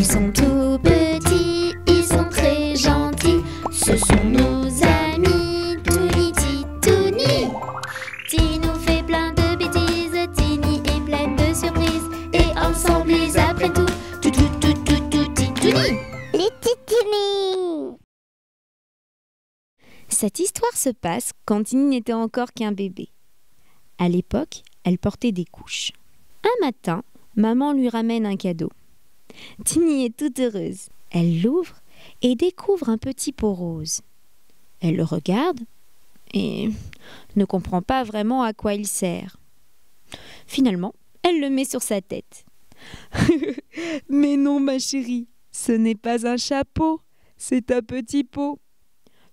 Ils sont tout petits, ils sont très gentils. Ce sont nos amis, Touni, Titouni. Tini nous fait plein de bêtises, Tini est pleine de surprises. Et ensemble ils apprennent tout, tout, tout, tout, tout, tout, Titouni. Les titini Cette histoire se passe quand Tini n'était encore qu'un bébé. À l'époque, elle portait des couches. Un matin, maman lui ramène un cadeau. Tini est toute heureuse. Elle l'ouvre et découvre un petit pot rose. Elle le regarde et ne comprend pas vraiment à quoi il sert. Finalement, elle le met sur sa tête. Mais non, ma chérie, ce n'est pas un chapeau, c'est un petit pot.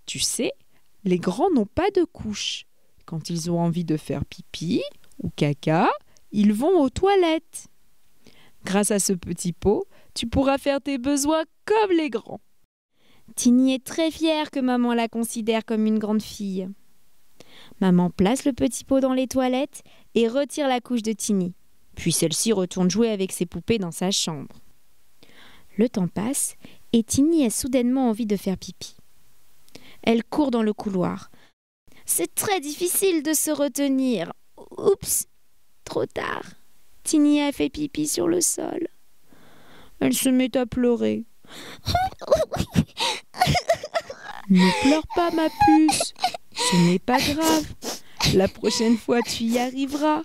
Tu sais, les grands n'ont pas de couches. Quand ils ont envie de faire pipi ou caca, ils vont aux toilettes. Grâce à ce petit pot, tu pourras faire tes besoins comme les grands. Tini est très fière que maman la considère comme une grande fille. Maman place le petit pot dans les toilettes et retire la couche de Tini. Puis celle-ci retourne jouer avec ses poupées dans sa chambre. Le temps passe et Tini a soudainement envie de faire pipi. Elle court dans le couloir. C'est très difficile de se retenir. Oups, trop tard. Tini a fait pipi sur le sol. Elle se met à pleurer. ne pleure pas, ma puce. Ce n'est pas grave. La prochaine fois, tu y arriveras.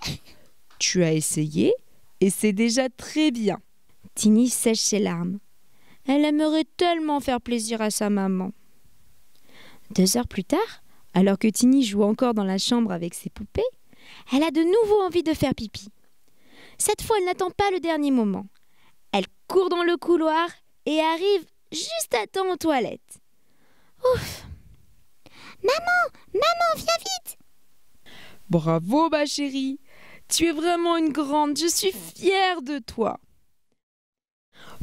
Tu as essayé et c'est déjà très bien. Tini sèche ses larmes. Elle aimerait tellement faire plaisir à sa maman. Deux heures plus tard, alors que Tini joue encore dans la chambre avec ses poupées, elle a de nouveau envie de faire pipi. Cette fois, elle n'attend pas le dernier moment. Court dans le couloir et arrive juste à temps aux toilettes. Ouf Maman Maman, viens vite Bravo, ma chérie Tu es vraiment une grande, je suis fière de toi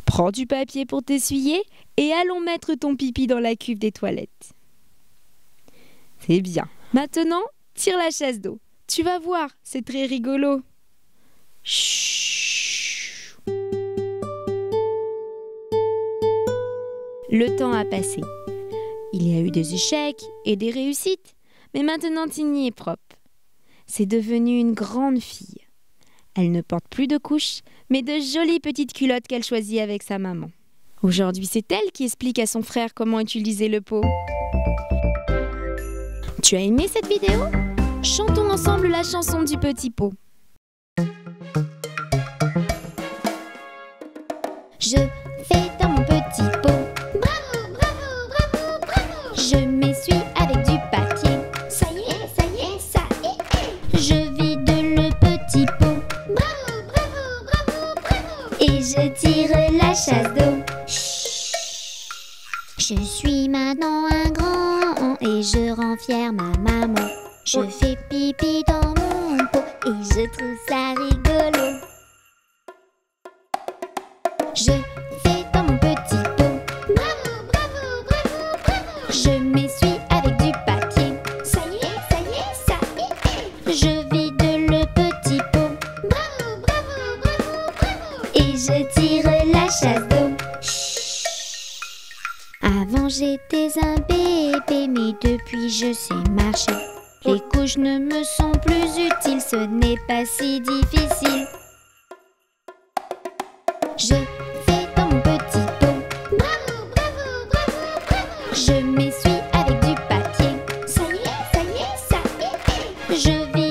Prends du papier pour t'essuyer et allons mettre ton pipi dans la cuve des toilettes. C'est bien. Maintenant, tire la chasse d'eau. Tu vas voir, c'est très rigolo. Chut. Le temps a passé. Il y a eu des échecs et des réussites, mais maintenant Tini est propre. C'est devenu une grande fille. Elle ne porte plus de couches, mais de jolies petites culottes qu'elle choisit avec sa maman. Aujourd'hui, c'est elle qui explique à son frère comment utiliser le pot. Tu as aimé cette vidéo? Chantons ensemble la chanson du petit pot. Je rends fière ma maman. Est. Je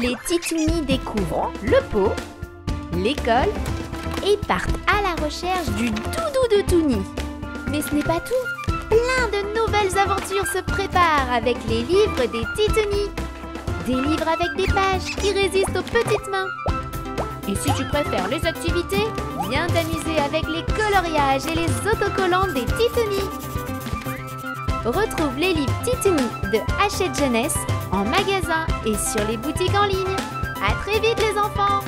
les Titounis découvrent le pot, l'école et partent à la recherche du doudou de Touni. Mais ce n'est pas tout. Plein de nouvelles aventures se préparent avec les livres des Titounis. Des livres avec des pages qui résistent aux petites mains. Et si tu préfères les activités, viens t'amuser avec les coloriages et les autocollants des Titounis. Retrouve les livres Titounis de Hachette Jeunesse en magasin et sur les boutiques en ligne. À très vite les enfants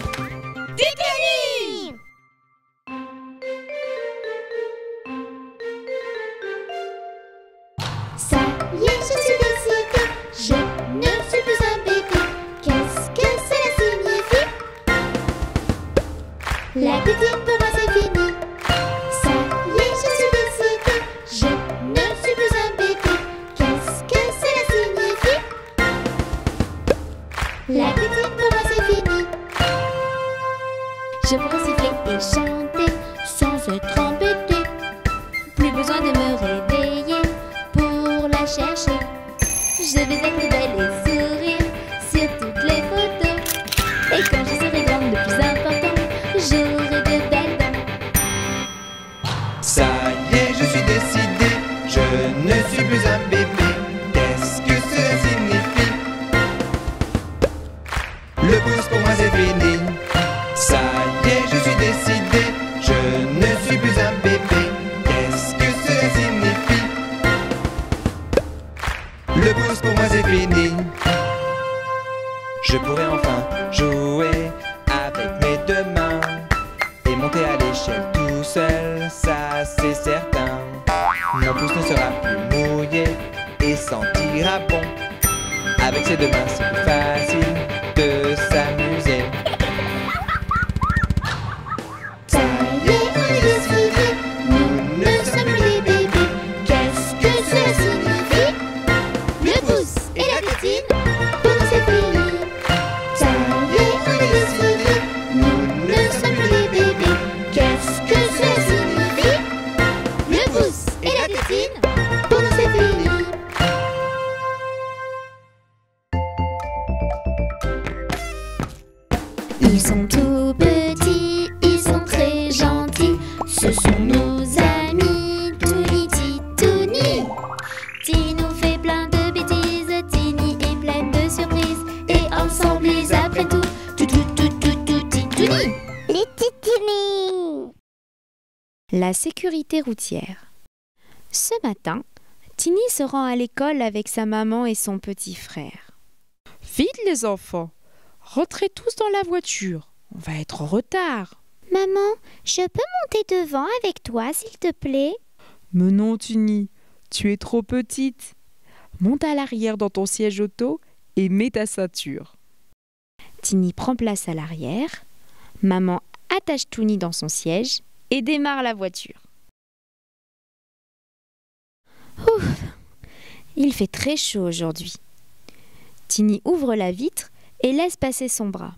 sécurité routière. Ce matin, Tini se rend à l'école avec sa maman et son petit frère. Vite les enfants, rentrez tous dans la voiture. On va être en retard. Maman, je peux monter devant avec toi, s'il te plaît? Mais non, Tini, tu es trop petite. Monte à l'arrière dans ton siège auto et mets ta ceinture. Tini prend place à l'arrière. Maman attache Touni dans son siège et démarre la voiture. Ouf, il fait très chaud aujourd'hui. Tini ouvre la vitre et laisse passer son bras.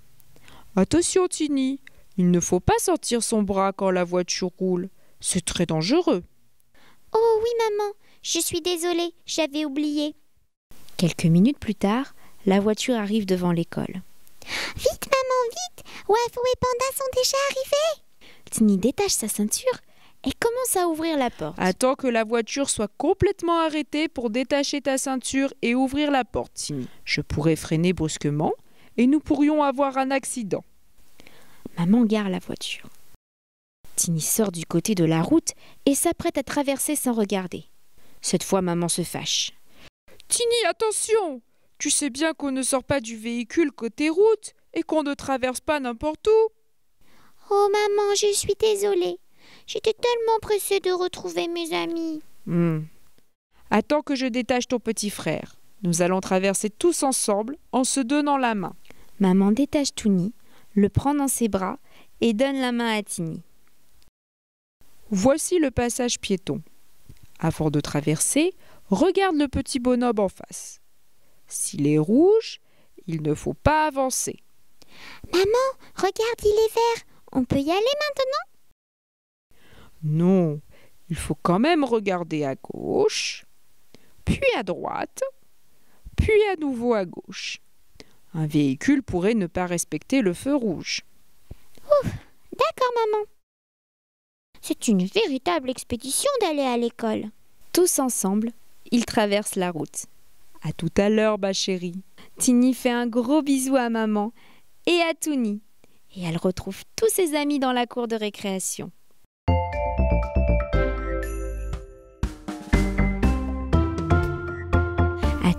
Attention, Tini, il ne faut pas sortir son bras quand la voiture roule. C'est très dangereux. Oh oui, maman, je suis désolée, j'avais oublié. Quelques minutes plus tard, la voiture arrive devant l'école. Vite, maman, vite Wafou et Panda sont déjà arrivés Tini détache sa ceinture et commence à ouvrir la porte? Attends que la voiture soit complètement arrêtée pour détacher ta ceinture et ouvrir la porte, Tini. Je pourrais freiner brusquement et nous pourrions avoir un accident. Maman gare la voiture. Tini sort du côté de la route et s'apprête à traverser sans regarder. Cette fois, maman se fâche. Tini, attention Tu sais bien qu'on ne sort pas du véhicule côté route et qu'on ne traverse pas n'importe où. Oh maman, je suis désolée. J'étais tellement pressée de retrouver mes amis. Hmm. Attends que je détache ton petit frère. Nous allons traverser tous ensemble en se donnant la main. Maman détache Touni, le prend dans ses bras et donne la main à Tini. Voici le passage piéton. Avant de traverser, regarde le petit bonhomme en face. S'il est rouge, il ne faut pas avancer. Maman, regarde, il est vert. On peut y aller maintenant? Non, il faut quand même regarder à gauche, puis à droite, puis à nouveau à gauche. Un véhicule pourrait ne pas respecter le feu rouge. D'accord, maman. C'est une véritable expédition d'aller à l'école. Tous ensemble, ils traversent la route. À tout à l'heure, ma chérie. Tini fait un gros bisou à maman et à Touni. Et elle retrouve tous ses amis dans la cour de récréation.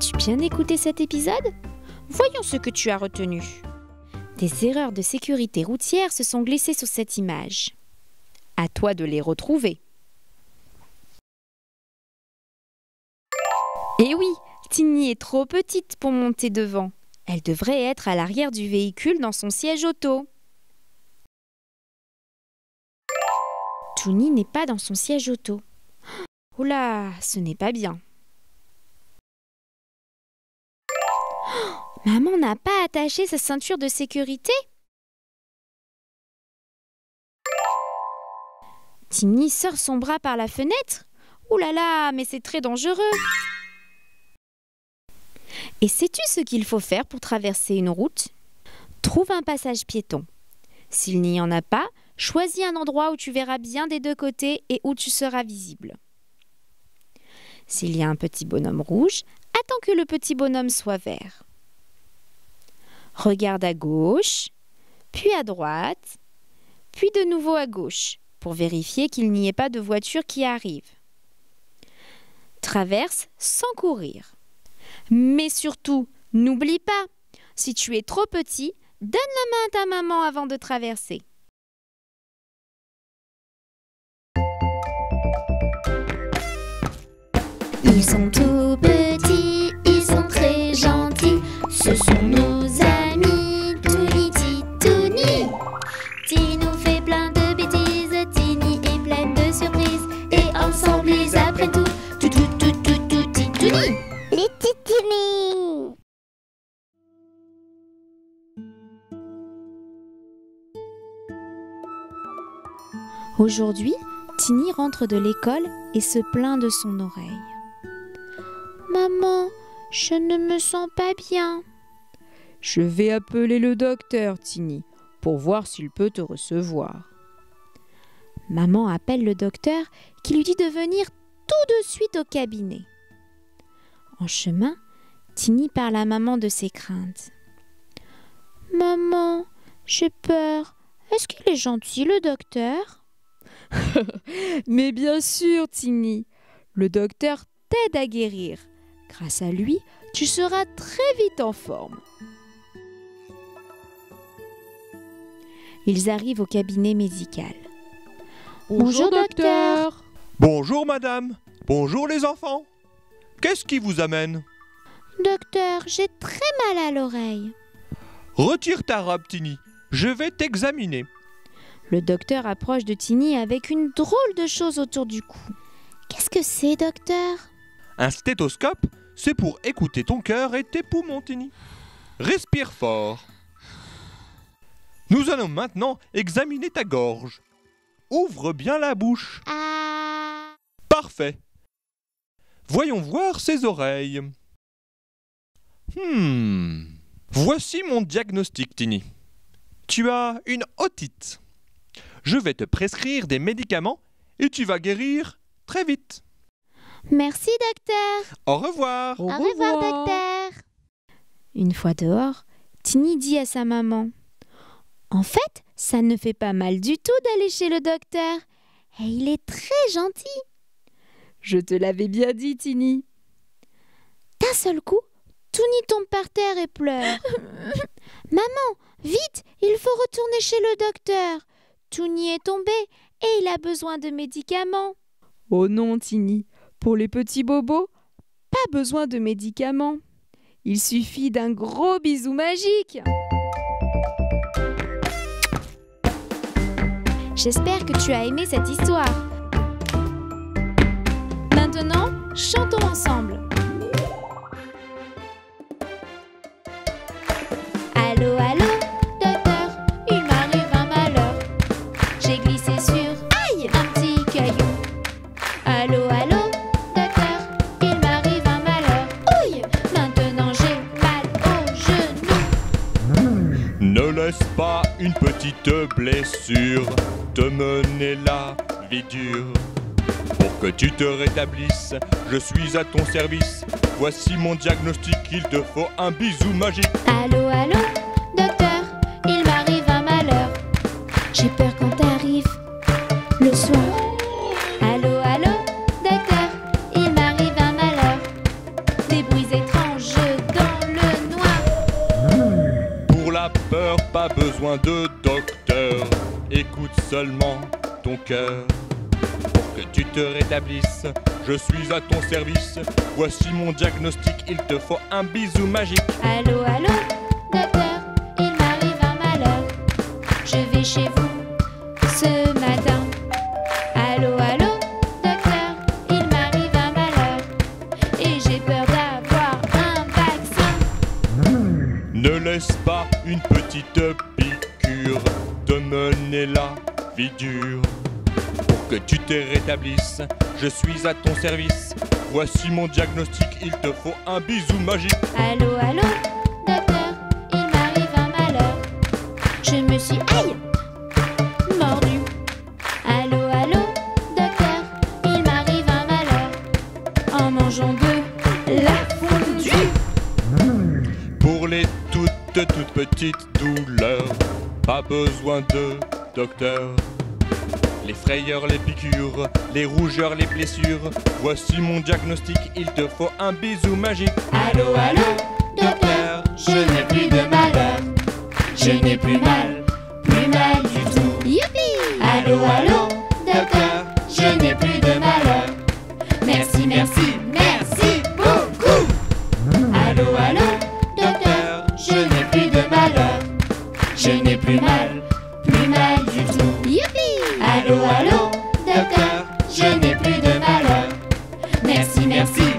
As-tu bien écouté cet épisode? Voyons ce que tu as retenu. Des erreurs de sécurité routière se sont glissées sur cette image. À toi de les retrouver. Eh oui, Tini est trop petite pour monter devant. Elle devrait être à l'arrière du véhicule dans son siège auto. Touni n'est pas dans son siège auto. Oula, ce n'est pas bien. Maman n'a pas attaché sa ceinture de sécurité Tini sort son bras par la fenêtre Ouh là là, mais c'est très dangereux Et sais-tu ce qu'il faut faire pour traverser une route? Trouve un passage piéton. S'il n'y en a pas, choisis un endroit où tu verras bien des deux côtés et où tu seras visible. S'il y a un petit bonhomme rouge, attends que le petit bonhomme soit vert. Regarde à gauche, puis à droite, puis de nouveau à gauche, pour vérifier qu'il n'y ait pas de voiture qui arrive. Traverse sans courir. Mais surtout, n'oublie pas, si tu es trop petit, donne la main à ta maman avant de traverser. Ils sont tout petits, ils sont très gentils. Ce sont nos Aujourd'hui, Tini rentre de l'école et se plaint de son oreille. Maman, je ne me sens pas bien. Je vais appeler le docteur, Tini, pour voir s'il peut te recevoir. Maman appelle le docteur qui lui dit de venir tout de suite au cabinet. En chemin, Tini parle à maman de ses craintes. Maman, j'ai peur. Est-ce qu'il est gentil, le docteur? Mais bien sûr, Tini, le docteur t'aide à guérir. Grâce à lui, tu seras très vite en forme. Ils arrivent au cabinet médical. Bonjour, docteur. Bonjour madame. Bonjour les enfants. Qu'est-ce qui vous amène? Docteur, j'ai très mal à l'oreille. Retire ta robe, Tini. Je vais t'examiner. Le docteur approche de Tini avec une drôle de chose autour du cou. Qu'est-ce que c'est, docteur? Un stéthoscope, c'est pour écouter ton cœur et tes poumons, Tini. Respire fort. Nous allons maintenant examiner ta gorge. Ouvre bien la bouche. Ah Parfait. Voyons voir ses oreilles. Hmm. Voici mon diagnostic, Tini. Tu as une otite. Je vais te prescrire des médicaments et tu vas guérir très vite. Merci, docteur. Au revoir. Au Au revoir, docteur. Une fois dehors, Tini dit à sa maman En fait, ça ne fait pas mal du tout d'aller chez le docteur. Et il est très gentil. Je te l'avais bien dit, Tini. D'un seul coup, Touni tombe par terre et pleure. Maman, vite, il faut retourner chez le docteur. Touni est tombé et il a besoin de médicaments. Oh non, Tini. Pour les petits bobos, pas besoin de médicaments. Il suffit d'un gros bisou magique. J'espère que tu as aimé cette histoire. Maintenant, chantons ensemble. Allô, allô, petite blessure te mener la vie dure. Pour que tu te rétablisses, je suis à ton service. Voici mon diagnostic, il te faut un bisou magique. Allô, allô, de docteur. Écoute seulement ton cœur. Pour que tu te rétablisses, je suis à ton service. Voici mon diagnostic, il te faut un bisou magique. Allô, allô, docteur, il m'arrive un malheur. Je vais chez vous je suis à ton service. Voici mon diagnostic, il te faut un bisou magique. Allô, allô, docteur, il m'arrive un malheur. Je me suis, aïe, mordu. Allô, allô, docteur, il m'arrive un malheur. En mangeant de la fondue. Pour les toutes, toutes petites douleurs, pas besoin de docteur. Les frayeurs, les piqûres, les rougeurs, les blessures. Voici mon diagnostic, il te faut un bisou magique. Allô, allô, docteur, je n'ai plus de malheur. Je n'ai plus mal, plus mal du tout. Youpi Allô, allô, docteur, je n'ai plus de malheur. Merci, merci, merci beaucoup. Allô, allô, docteur, je n'ai plus de malheur. Je n'ai plus mal, plus mal du tout. Youpi Allô, allô, docteur, je n'ai plus de malheur. Merci, merci, merci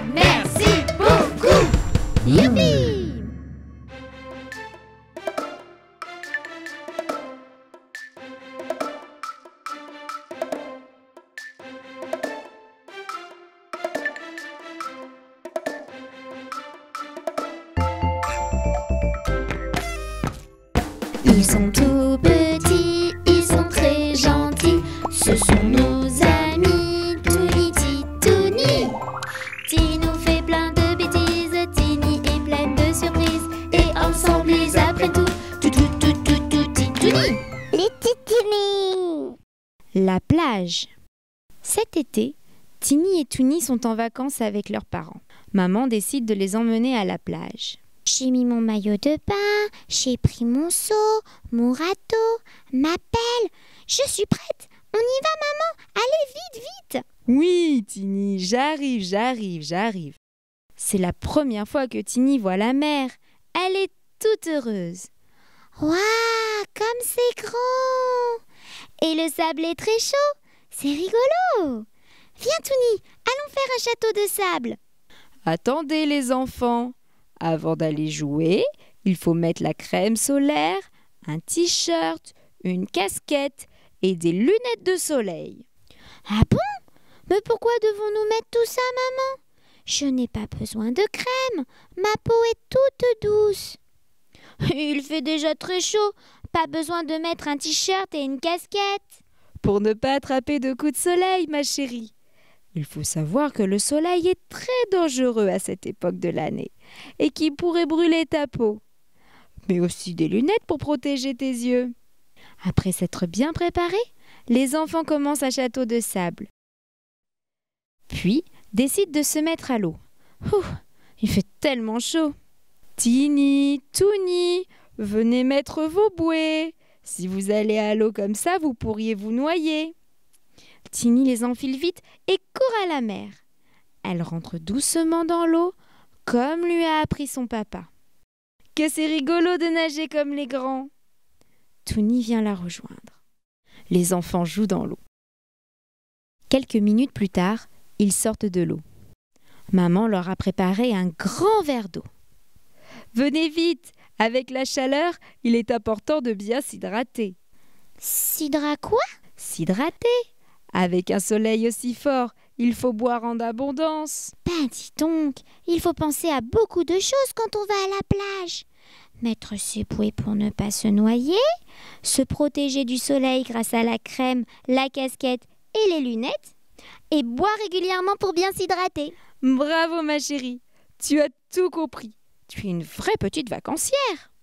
sont en vacances avec leurs parents. Maman décide de les emmener à la plage. J'ai mis mon maillot de bain, j'ai pris mon seau, mon râteau, ma pelle. Je suis prête. On y va, maman. Allez, vite, vite. Oui, Tini, j'arrive, j'arrive, j'arrive. C'est la première fois que Tini voit la mer. Elle est toute heureuse. Waouh, comme c'est grand. Et le sable est très chaud. C'est rigolo. Viens, Touni, allons faire un château de sable. Attendez les enfants. Avant d'aller jouer, il faut mettre la crème solaire, un t-shirt, une casquette et des lunettes de soleil. Ah bon? Mais pourquoi devons-nous mettre tout ça, maman? Je n'ai pas besoin de crème. Ma peau est toute douce. Il fait déjà très chaud. Pas besoin de mettre un t-shirt et une casquette. Pour ne pas attraper de coups de soleil, ma chérie. Il faut savoir que le soleil est très dangereux à cette époque de l'année et qui pourrait brûler ta peau. Mais aussi des lunettes pour protéger tes yeux. Après s'être bien préparés, les enfants commencent un château de sable. Puis décident de se mettre à l'eau. Ouh, il fait tellement chaud. Tini, Touni, venez mettre vos bouées. Si vous allez à l'eau comme ça, vous pourriez vous noyer. Tini les enfile vite et court à la mer. Elle rentre doucement dans l'eau, comme lui a appris son papa. Que c'est rigolo de nager comme les grands. Touni vient la rejoindre. Les enfants jouent dans l'eau. Quelques minutes plus tard, ils sortent de l'eau. Maman leur a préparé un grand verre d'eau. Venez vite, avec la chaleur, il est important de bien s'hydrater. S'hydra quoi? S'hydrater Avec un soleil aussi fort, il faut boire en abondance. Ben dis donc, il faut penser à beaucoup de choses quand on va à la plage. mettre ses bouées pour ne pas se noyer, se protéger du soleil grâce à la crème, la casquette et les lunettes, et boire régulièrement pour bien s'hydrater. Bravo ma chérie, tu as tout compris. Tu es une vraie petite vacancière.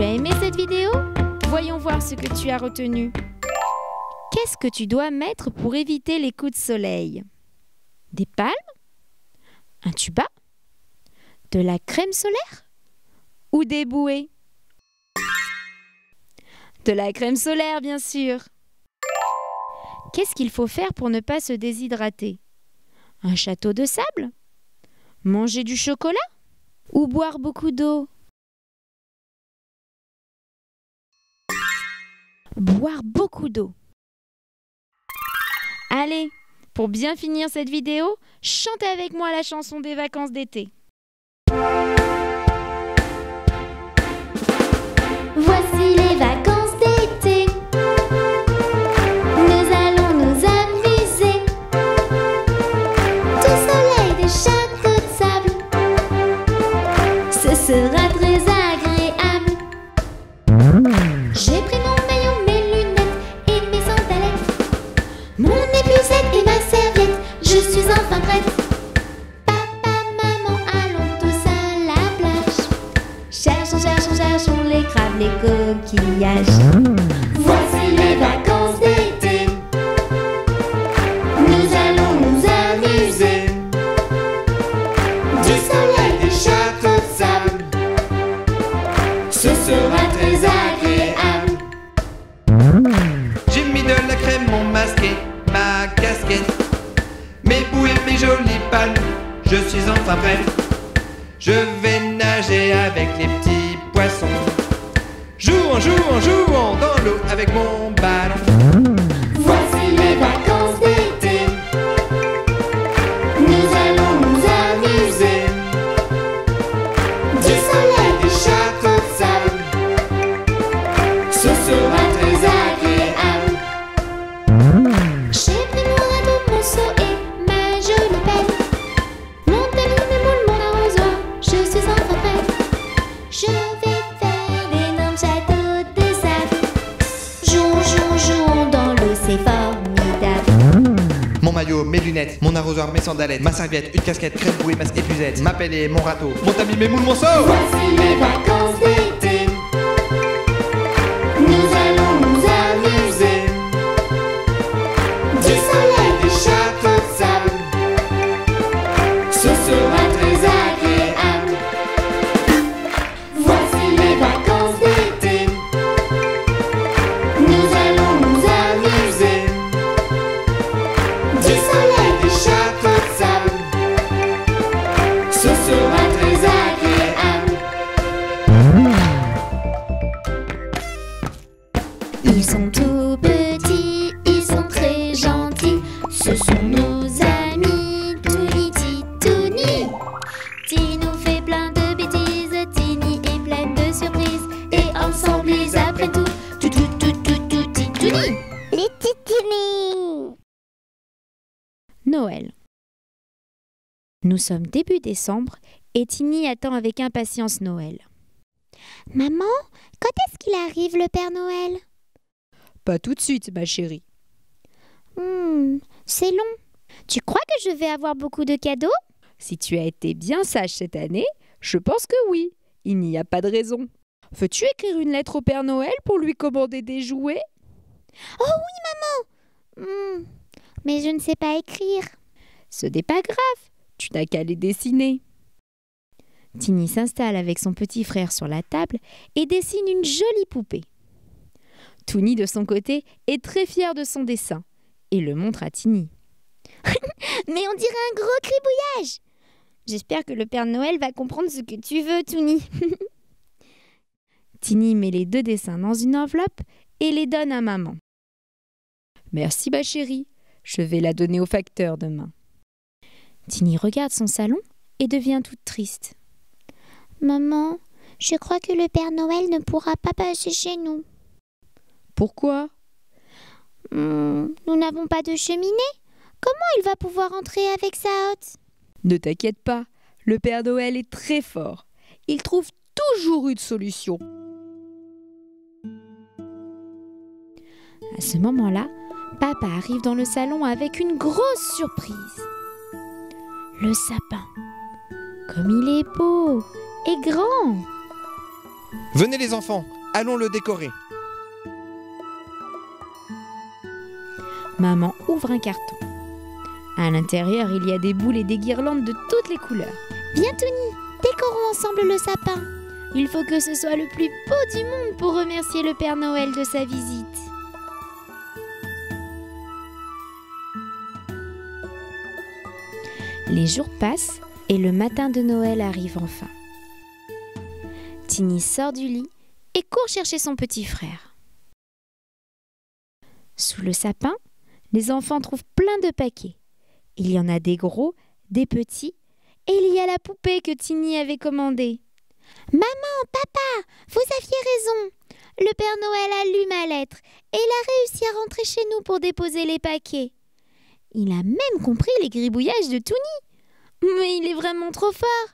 Tu as aimé cette vidéo? Voyons voir ce que tu as retenu. Qu'est-ce que tu dois mettre pour éviter les coups de soleil? Des palmes? Un tuba? De la crème solaire? Ou des bouées? De la crème solaire, bien sûr. Qu'est-ce qu'il faut faire pour ne pas se déshydrater? Un château de sable? Manger du chocolat? Ou boire beaucoup d'eau? Boire beaucoup d'eau. Allez, pour bien finir cette vidéo, chantez avec moi la chanson des vacances d'été. Épuisette, ma pelle et mon râteau, mon tamis, mes moules, mon seau. Voici les vacances. Sommes début décembre et Tini attend avec impatience Noël. Maman, quand est-ce qu'il arrive le Père Noël? Pas tout de suite, ma chérie. Hmm, c'est long. Tu crois que je vais avoir beaucoup de cadeaux? Si tu as été bien sage cette année, je pense que oui. Il n'y a pas de raison. Veux-tu écrire une lettre au Père Noël pour lui commander des jouets? Hmm, Mais je ne sais pas écrire. Ce n'est pas grave. Tu n'as qu'à les dessiner. Tini s'installe avec son petit frère sur la table et dessine une jolie poupée. Touni, de son côté, est très fier de son dessin et le montre à Tini. Mais on dirait un gros cribouillage. J'espère que le Père Noël va comprendre ce que tu veux, Touni. Tini met les deux dessins dans une enveloppe et les donne à maman. Merci, ma chérie. Je vais la donner au facteur demain. Tini regarde son salon et devient toute triste. Maman, je crois que le Père Noël ne pourra pas passer chez nous. Pourquoi? Hmm, nous n'avons pas de cheminée. Comment il va pouvoir entrer avec sa hotte? Ne t'inquiète pas, le Père Noël est très fort. Il trouve toujours une solution. À ce moment-là, papa arrive dans le salon avec une grosse surprise. Le sapin. Comme il est beau et grand. Venez les enfants, allons le décorer. Maman ouvre un carton. À l'intérieur, il y a des boules et des guirlandes de toutes les couleurs. Viens Tony, décorons ensemble le sapin. Il faut que ce soit le plus beau du monde pour remercier le Père Noël de sa visite. Les jours passent et le matin de Noël arrive enfin. Tiny sort du lit et court chercher son petit frère. Sous le sapin, les enfants trouvent plein de paquets. Il y en a des gros, des petits, et il y a la poupée que Tiny avait commandée. Maman, papa, vous aviez raison. Le Père Noël a lu ma lettre et il a réussi à rentrer chez nous pour déposer les paquets. Il a même compris les gribouillages de Tony. Mais il est vraiment trop fort.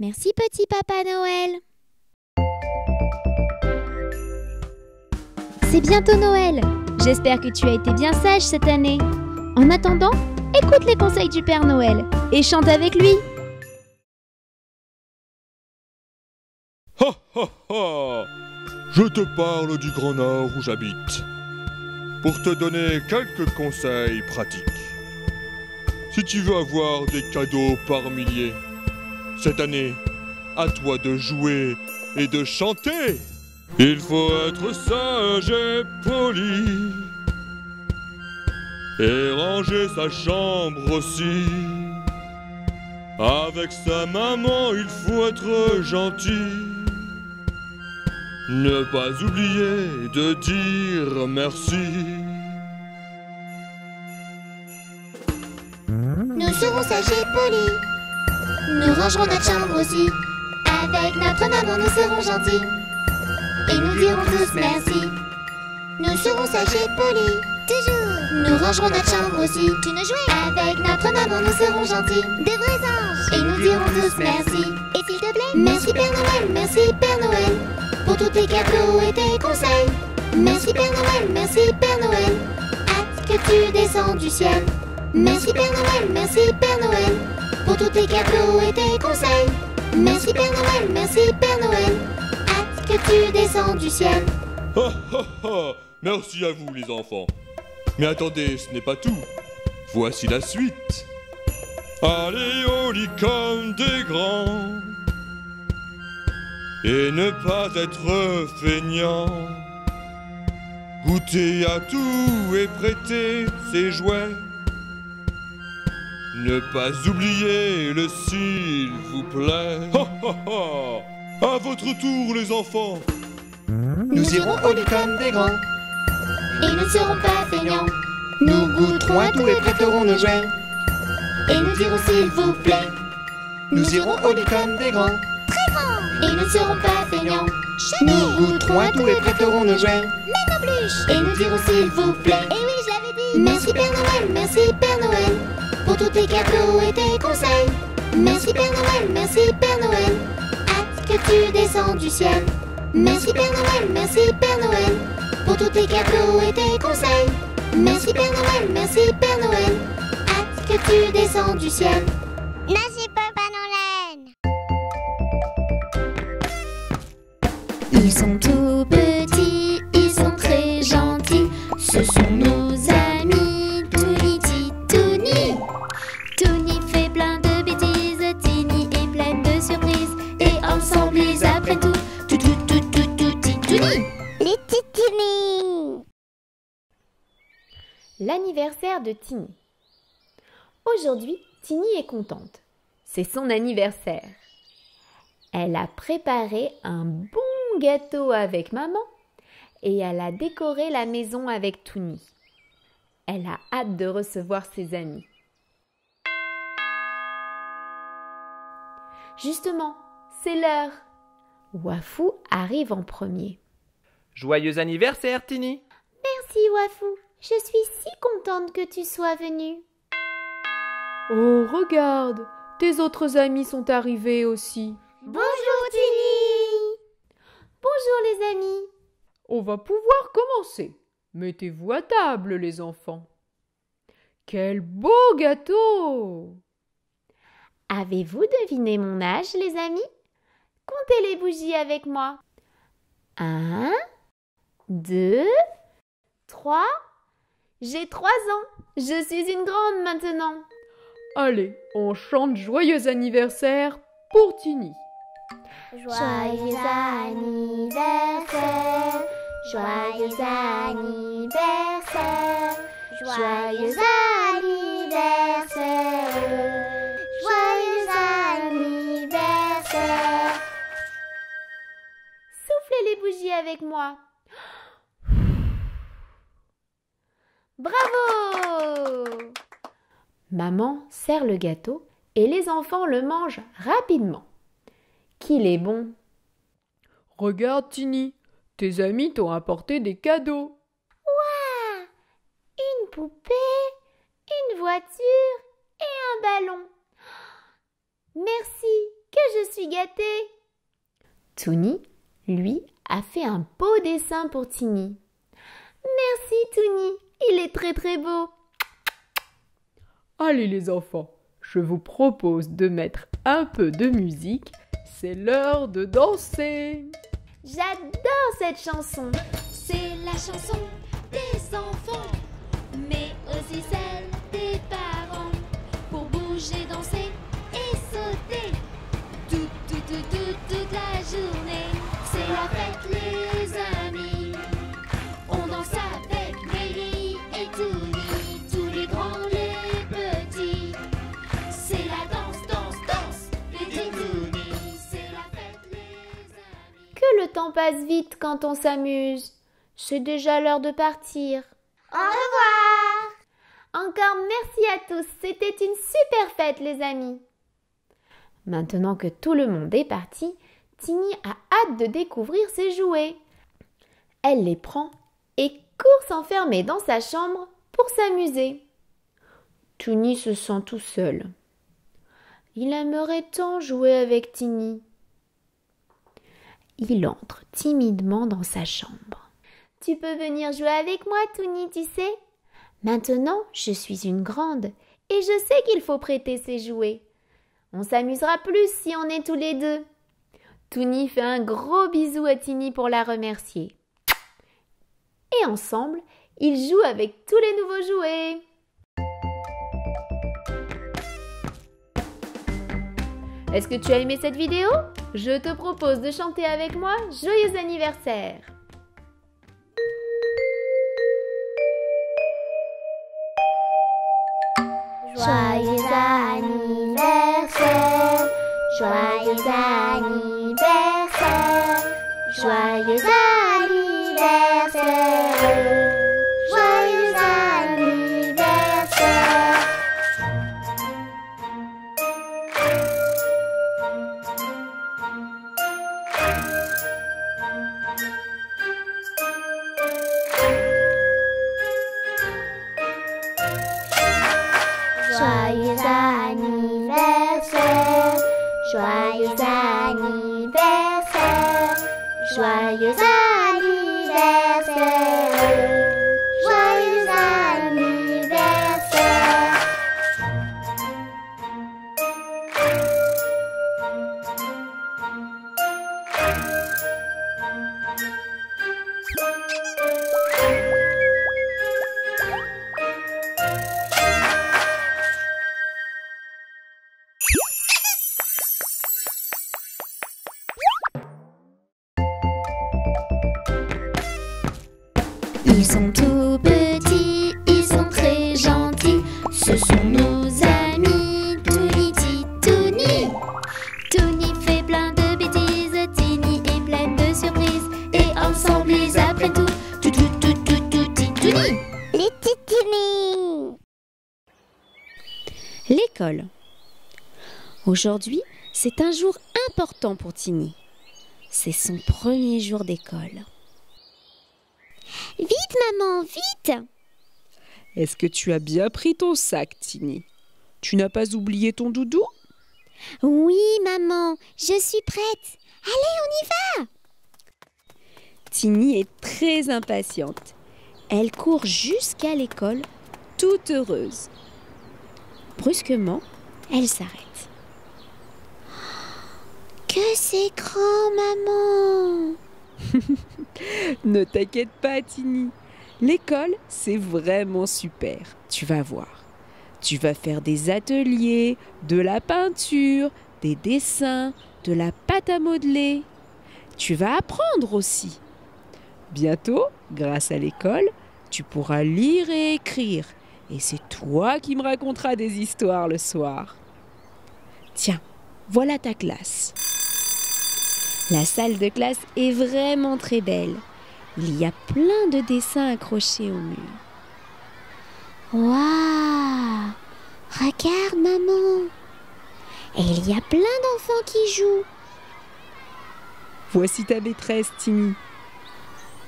Merci petit papa Noël. C'est bientôt Noël. J'espère que tu as été bien sage cette année. En attendant, écoute les conseils du Père Noël et chante avec lui. Ha ha ha Je te parle du Grand Nord où j'habite. Pour te donner quelques conseils pratiques. Si tu veux avoir des cadeaux par milliers, cette année, à toi de jouer et de chanter. Il faut être sage et poli. Et ranger sa chambre aussi. Avec sa maman, il faut être gentil. Ne pas oublier de dire merci. Nous rangerons notre chambre aussi. Avec notre maman, nous serons gentils. Et nous dirons tous merci. Nous serons sages et polis. Toujours. Nous rangerons notre chambre aussi. Tu ne jouais. Avec notre maman, nous serons gentils. De vrais anges. Et nous dirons tous merci. Et s'il te plaît, merci Père Noël, merci Père Noël. Pour tous tes cadeaux et tes conseils. Merci Père Noël, merci Père Noël. Hâte que tu descends du ciel. Merci Père Noël, merci Père Noël. Pour tous tes cadeaux et tes conseils. Merci Père Noël, merci Père Noël. Hâte que tu descends du ciel. Merci à vous les enfants. Mais attendez, ce n'est pas tout. Voici la suite. Allez au lit comme des grands. Et ne pas être feignant. Goûter à tout et prêter ses jouets. Ne pas oublier le s'il vous plaît. Ha ha ha À votre tour les enfants. Nous irons au lit comme des grands. Et nous ne serons pas feignants. Nous goûterons à tout et prêterons nos jouets. Et nous dirons s'il vous plaît. Nous irons au lit comme des grands. Très grands. Et nous ne serons pas feignants. Nous goûterons à tout et prêterons nos jouets. Même en plus. Et nous dirons s'il vous plaît. Et oui, je l'avais dit. Merci Père Noël, merci Père Noël. Pour tous tes cadeaux et tes conseils. Merci Père Noël, merci Père Noël. Hâte que tu descends du ciel. Merci Père Noël, merci Père Noël. Pour tous tes cadeaux et tes conseils. Merci Père Noël, merci Père Noël. Hâte que tu descends du ciel. Merci Papa Noël. Ils sont tout L'anniversaire de Tini. Aujourd'hui, Tini est contente. C'est son anniversaire. Elle a préparé un bon gâteau avec maman et elle a décoré la maison avec Touni. Elle a hâte de recevoir ses amis. Justement, c'est l'heure. Wafou arrive en premier. Joyeux anniversaire, Tini Merci Wafou. Je suis si contente que tu sois venu. Oh, regarde, tes autres amis sont arrivés aussi. Bonjour Tini Bonjour les amis On va pouvoir commencer. Mettez-vous à table, les enfants. Quel beau gâteau Avez-vous deviné mon âge, les amis? Comptez les bougies avec moi. Un, deux, trois. J'ai trois ans. Je suis une grande maintenant. Allez, on chante joyeux anniversaire pour Tini. Joyeux anniversaire, joyeux anniversaire, joyeux anniversaire, joyeux anniversaire. Soufflez les bougies avec moi. Bravo Maman sert le gâteau et les enfants le mangent rapidement. Qu'il est bon Regarde, Tini, tes amis t'ont apporté des cadeaux. Une poupée, une voiture et un ballon. Merci, que je suis gâtée. Touni, lui, a fait un beau dessin pour Tini. Merci, Touni, il est très très beau. Allez les enfants, je vous propose de mettre un peu de musique. C'est l'heure de danser. J'adore cette chanson. C'est la chanson des enfants, mais aussi celle des parents. Pour bouger, danser et sauter. Toute, toute, toute, toute, toute la journée. C'est la fête, temps passe vite quand on s'amuse. C'est déjà l'heure de partir. Au revoir. Encore merci à tous. C'était une super fête, les amis. Maintenant que tout le monde est parti, Tini a hâte de découvrir ses jouets. Elle les prend et court s'enfermer dans sa chambre pour s'amuser. Tini se sent tout seul. Il aimerait tant jouer avec Tini. Il entre timidement dans sa chambre. Tu peux venir jouer avec moi, Tini, tu sais Maintenant, je suis une grande et je sais qu'il faut prêter ses jouets. On s'amusera plus si on est tous les deux. Touni fait un gros bisou à Tini pour la remercier. Et ensemble, ils jouent avec tous les nouveaux jouets. Est-ce que tu as aimé cette vidéo? Je te propose de chanter avec moi. Joyeux anniversaire! Joyeux anniversaire, joyeux anniversaire, joyeux anniversaire, Ils sont tout petits, ils sont très gentils. Ce sont nos amis, Touni Titouni. Touni fait plein de bêtises, Tini est pleine de surprises. Et ensemble ils apprennent tout, tout, tout, tout, tout, tout, Titouni. Les titounis. L'école. Aujourd'hui, c'est un jour important pour Tini. C'est son premier jour d'école. Vite maman, vite Est-ce que tu as bien pris ton sac, Tini? Tu n'as pas oublié ton doudou? Oui, maman, je suis prête. Allez, on y va Tini est très impatiente. Elle court jusqu'à l'école, toute heureuse. Brusquement, elle s'arrête. Que c'est grand, maman Ne t'inquiète pas, Tini. L'école, c'est vraiment super. Tu vas voir. Tu vas faire des ateliers, de la peinture, des dessins, de la pâte à modeler. Tu vas apprendre aussi. Bientôt, grâce à l'école, tu pourras lire et écrire. Et c'est toi qui me raconteras des histoires le soir. Tiens, voilà ta classe. La salle de classe est vraiment très belle. Il y a plein de dessins accrochés au mur. Waouh Regarde, maman Et il y a plein d'enfants qui jouent. Voici ta maîtresse, Timmy.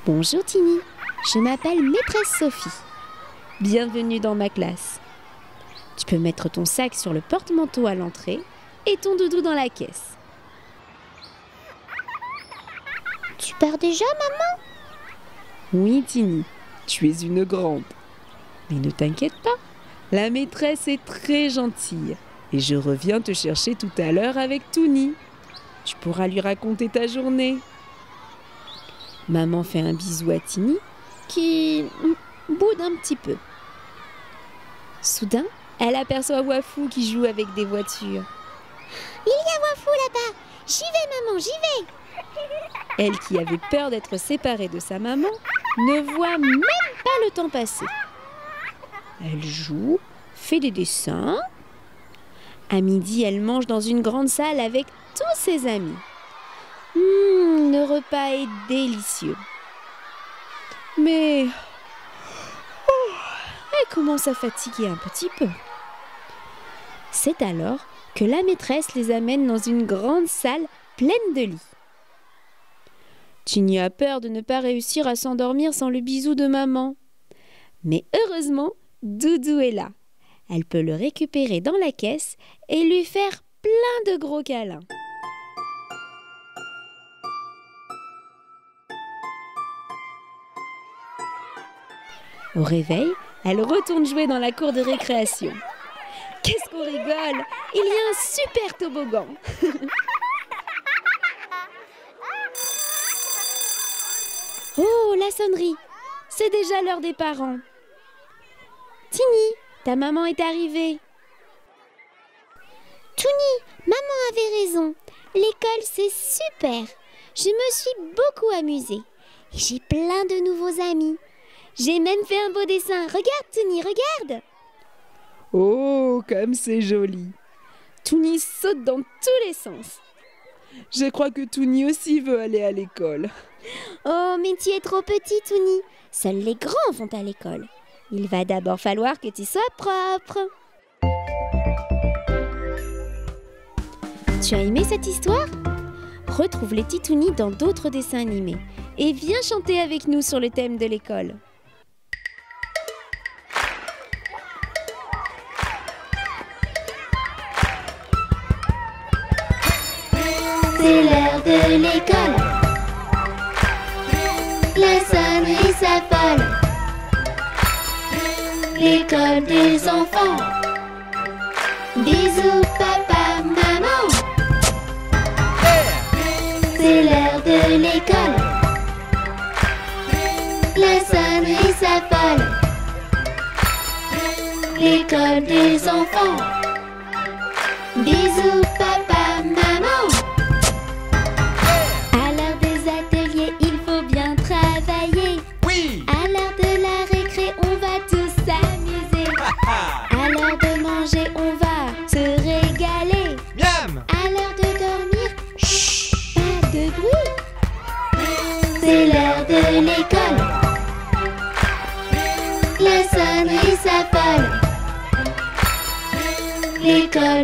Bonjour Tini, je m'appelle maîtresse Sophie. Bienvenue dans ma classe. Tu peux mettre ton sac sur le porte-manteau à l'entrée et ton doudou dans la caisse. Tu pars déjà, maman? Oui, Tini, tu es une grande. Mais ne t'inquiète pas, la maîtresse est très gentille et je reviens te chercher tout à l'heure avec Touni. Tu pourras lui raconter ta journée. Maman fait un bisou à Tini qui boude un petit peu. Soudain, elle aperçoit Wafou qui joue avec des voitures. Il y a Wafou là-bas J'y vais, maman, j'y vais Elle qui avait peur d'être séparée de sa maman ne voit même pas le temps passer. Elle joue, fait des dessins. À midi, elle mange dans une grande salle avec tous ses amis. Hum, le repas est délicieux. Mais oh, elle commence à fatiguer un petit peu. C'est alors que la maîtresse les amène dans une grande salle pleine de lits. Tini a peur de ne pas réussir à s'endormir sans le bisou de maman. Mais heureusement, Doudou est là. Elle peut le récupérer dans la caisse et lui faire plein de gros câlins. Au réveil, elle retourne jouer dans la cour de récréation. Qu'est-ce qu'on rigole Il y a un super toboggan Oh, la sonnerie C'est déjà l'heure des parents. Tini, ta maman est arrivée. Touni, maman avait raison. L'école, c'est super. Je me suis beaucoup amusée. Et j'ai plein de nouveaux amis. J'ai même fait un beau dessin. Regarde, Touni, regarde. Oh, comme c'est joli. Touni saute dans tous les sens. Je crois que Touni aussi veut aller à l'école. Oh, mais tu es trop petit, Touni. Seuls les grands vont à l'école. Il va d'abord falloir que tu sois propre. Tu as aimé cette histoire? Retrouve les titounis dans d'autres dessins animés et viens chanter avec nous sur le thème de l'école. L'école des enfants. Bisous papa, maman. C'est l'heure de l'école. La sonnerie s'affole. L'école des enfants. Bisous papa,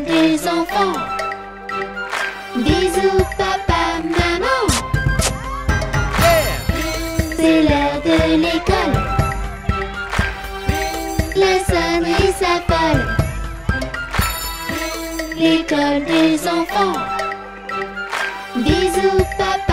des enfants. Bisous papa, maman. C'est l'heure de l'école. La sonnerie s'appelle. L'école des enfants. Bisous papa.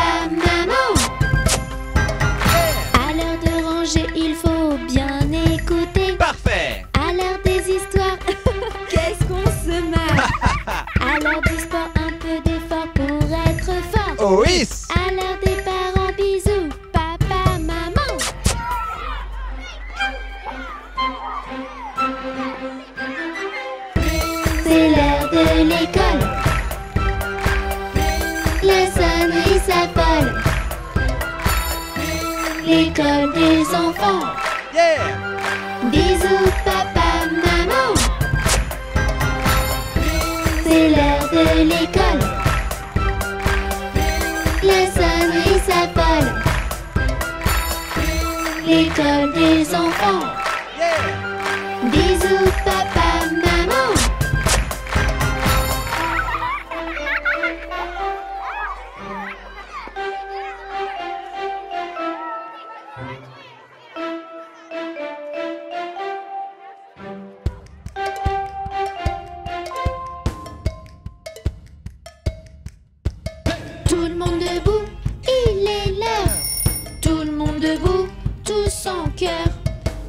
Tout le monde debout, tous en cœur,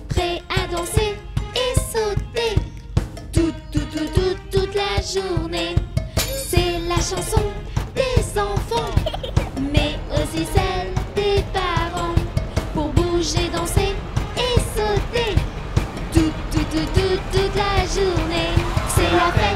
prêt à danser et sauter. Tout, tout, tout, toute, toute la journée. C'est la chanson des enfants, mais aussi celle des parents. Pour bouger, danser et sauter. Tout, tout, tout, toute, toute la journée. C'est la fête.